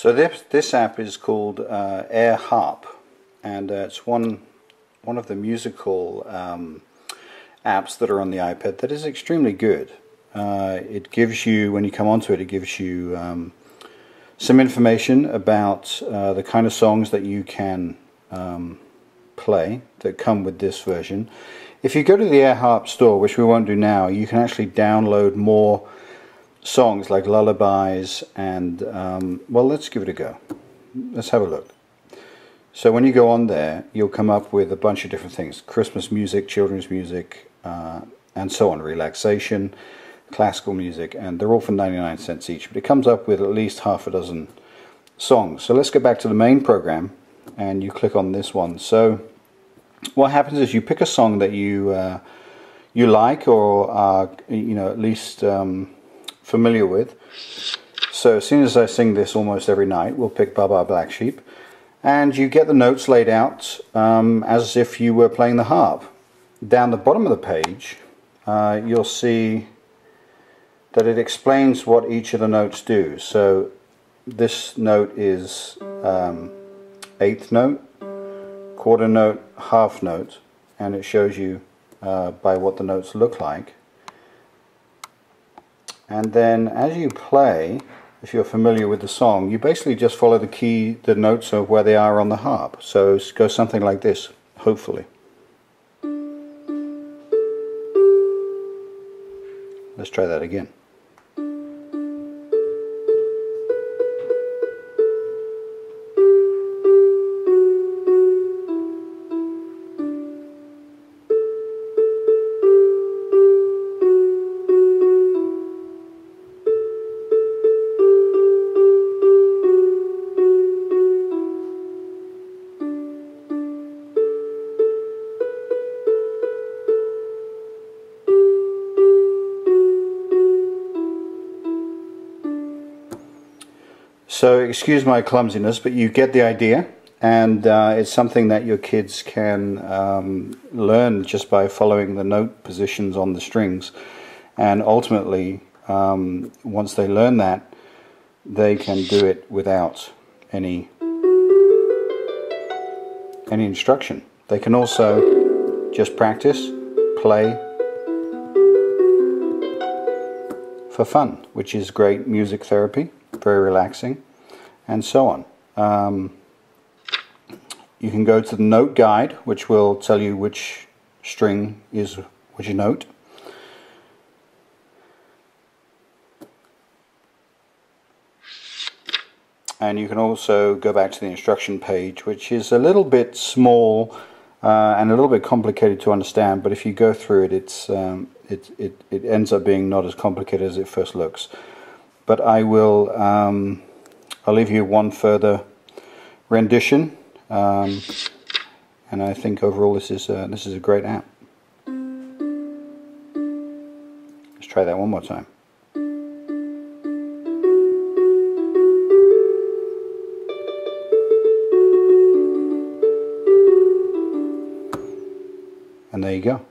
So this, this app is called uh, Air Harp and uh, it's one one of the musical um, apps that are on the iPad that is extremely good. Uh, it gives you, when you come onto it, it gives you um, some information about uh, the kind of songs that you can um, play that come with this version. If you go to the AirHarp store, which we won't do now, you can actually download more songs like lullabies and, um, well, let's give it a go. Let's have a look. So when you go on there, you'll come up with a bunch of different things. Christmas music, children's music, uh, and so on. Relaxation, classical music, and they're all for 99 cents each. But it comes up with at least half a dozen songs. So let's go back to the main program, and you click on this one. So what happens is you pick a song that you uh, you like or you know at least um, familiar with. So as soon as I sing this almost every night, we'll pick Baa Baa Black Sheep and you get the notes laid out um, as if you were playing the harp. Down the bottom of the page uh, you'll see that it explains what each of the notes do. So this note is um, eighth note, quarter note, half note and it shows you uh, by what the notes look like. And then as you play if you're familiar with the song, you basically just follow the key, the notes of where they are on the harp. So goes something like this, hopefully. Let's try that again. So excuse my clumsiness, but you get the idea, and uh, it's something that your kids can um, learn just by following the note positions on the strings, and ultimately, um, once they learn that, they can do it without any any instruction. They can also just practice, play for fun, which is great music therapy, very relaxing and so on. Um, you can go to the note guide, which will tell you which string is which note. And you can also go back to the instruction page, which is a little bit small uh, and a little bit complicated to understand. But if you go through it, it's um, it, it it ends up being not as complicated as it first looks. But I will. Um, I'll leave you one further rendition um, and I think overall this is a, this is a great app. Let's try that one more time. And there you go.